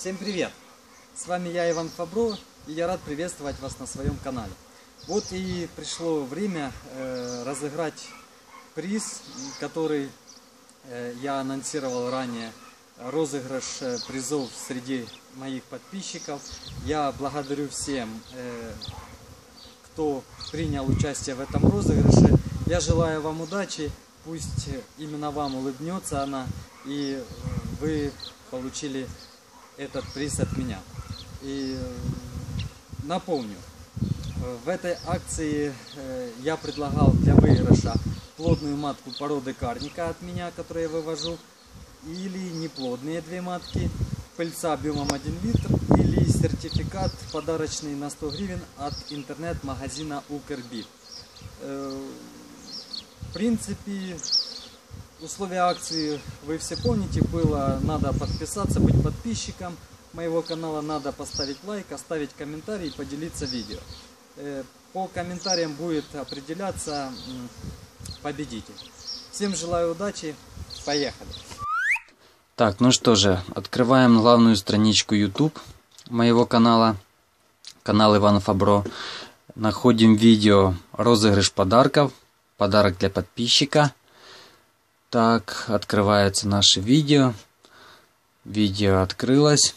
Всем привет! С вами я, Иван Фабро, и я рад приветствовать вас на своем канале. Вот и пришло время э, разыграть приз, который э, я анонсировал ранее. Розыгрыш э, призов среди моих подписчиков. Я благодарю всем, э, кто принял участие в этом розыгрыше. Я желаю вам удачи, пусть именно вам улыбнется она, и вы получили этот приз от меня. И э, напомню, э, в этой акции э, я предлагал для выигрыша плодную матку породы карника от меня, которую я вывожу, или неплодные две матки, пыльца объемом 1 литр, или сертификат подарочный на 100 гривен от интернет-магазина Укрбит. В принципе, условия акции вы все помните, было надо подписаться, быть подписчиком моего канала, надо поставить лайк, оставить комментарий и поделиться видео. Э, по комментариям будет определяться победитель. Всем желаю удачи, поехали! Так, ну что же, открываем главную страничку YouTube моего канала, канал Иван Фабро. Находим видео розыгрыш подарков, подарок для подписчика. Так, открывается наше видео. Видео открылось.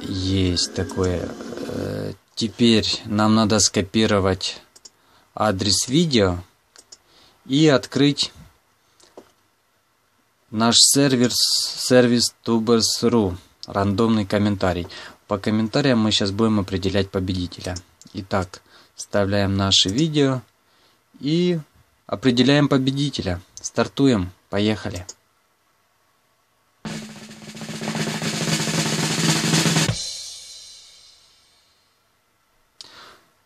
Есть такое. Э, теперь нам надо скопировать адрес видео и открыть наш сервис, сервис tubers.ru, рандомный комментарий. По комментариям мы сейчас будем определять победителя. Итак, вставляем наше видео и определяем победителя. Стартуем. Поехали.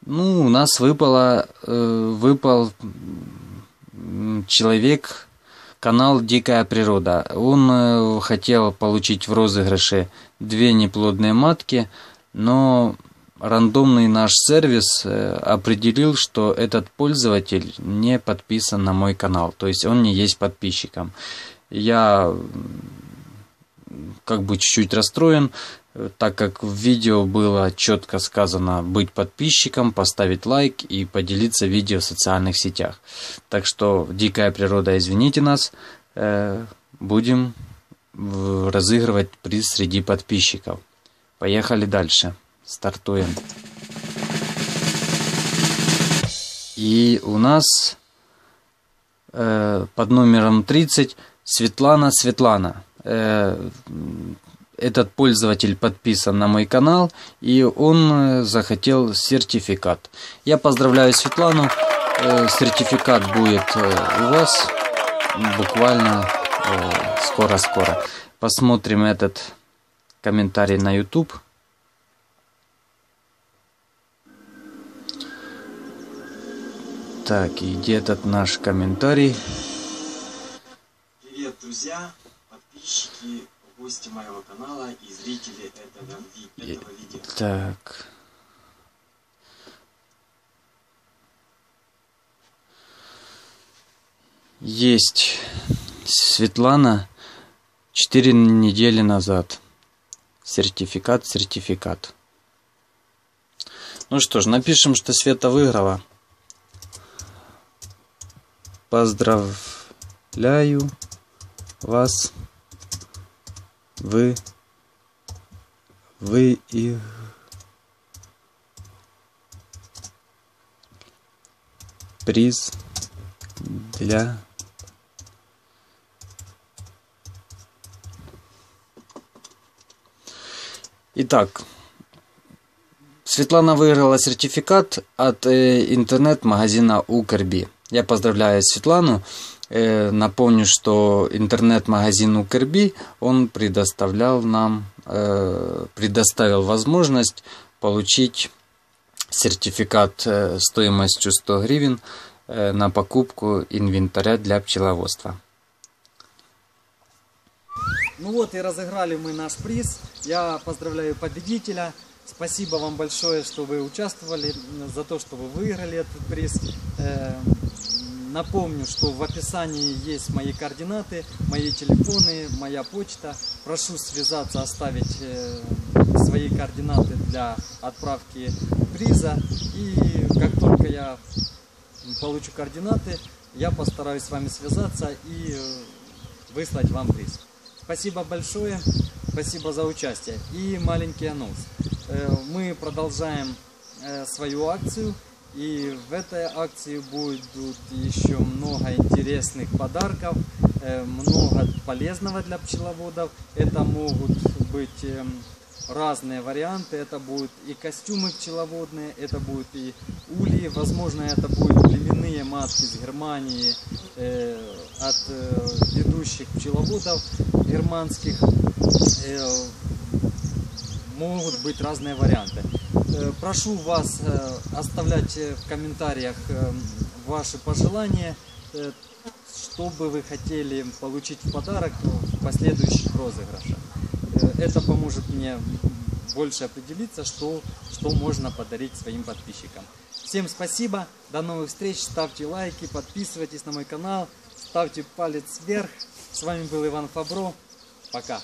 Ну, у нас выпало, э, выпал человек, канал Дикая природа. Он э, хотел получить в розыгрыше две неплодные матки, но рандомный наш сервис э, определил, что этот пользователь не подписан на мой канал, то есть он не есть подписчиком. Я как бы чуть-чуть расстроен, так как в видео было четко сказано быть подписчиком, поставить лайк и поделиться видео в социальных сетях. Так что, дикая природа, извините нас, э, будем разыгрывать приз среди подписчиков. Поехали дальше. Стартуем. И у нас э, под номером 30 Светлана Светлана. Э, этот пользователь подписан на мой канал, и он э, захотел сертификат. Я поздравляю Светлану. Э, сертификат будет э, у вас буквально скоро-скоро. Посмотрим этот комментарий на YouTube. Так, и где этот наш комментарий? Привет, друзья, подписчики, гости моего канала и зрители этого, этого видео. Так. Есть Светлана четыре недели назад. Сертификат, сертификат. Ну что ж, напишем, что Света выиграла. Поздравляю вас. Вы вы и приз для Итак, Светлана выиграла сертификат от э, интернет-магазина Укрби. Я поздравляю Светлану. Э, напомню, что интернет-магазин Укрби, он предоставлял нам, э, предоставил возможность получить сертификат э, стоимостью 100 гривен на покупку инвентаря для пчеловодства. Ну вот и разыграли мы наш приз. Я поздравляю победителя. Спасибо вам большое, что вы участвовали, за то, что вы выиграли этот приз. Напомню, что в описании есть мои координаты, мои телефоны, моя почта. Прошу связаться, оставить э, свои координаты для отправки приза. И как только я получу координаты, я постараюсь с вами связаться и э, выслать вам приз. Спасибо большое, спасибо за участие. И маленький анонс. Э, Мы продолжаем свою акцию. И в этой акции будет еще много интересных подарков, э, много полезного для пчеловодов. Это могут быть эм, разные варианты. Это будут и костюмы пчеловодные, это будут и ульи, возможно, это будут племенные матки из Германии э, от э, ведущих пчеловодов германских. Э, могут быть разные варианты. Э, Прошу вас э, оставлять в комментариях э, ваши пожелания, что бы вы хотели получить в подарок в последующих розыгрышах. Это поможет мне больше определиться, что, что можно подарить своим подписчикам. Всем спасибо, до новых встреч, ставьте лайки, подписывайтесь на мой канал, ставьте палец вверх. С вами был Иван Фабро, пока.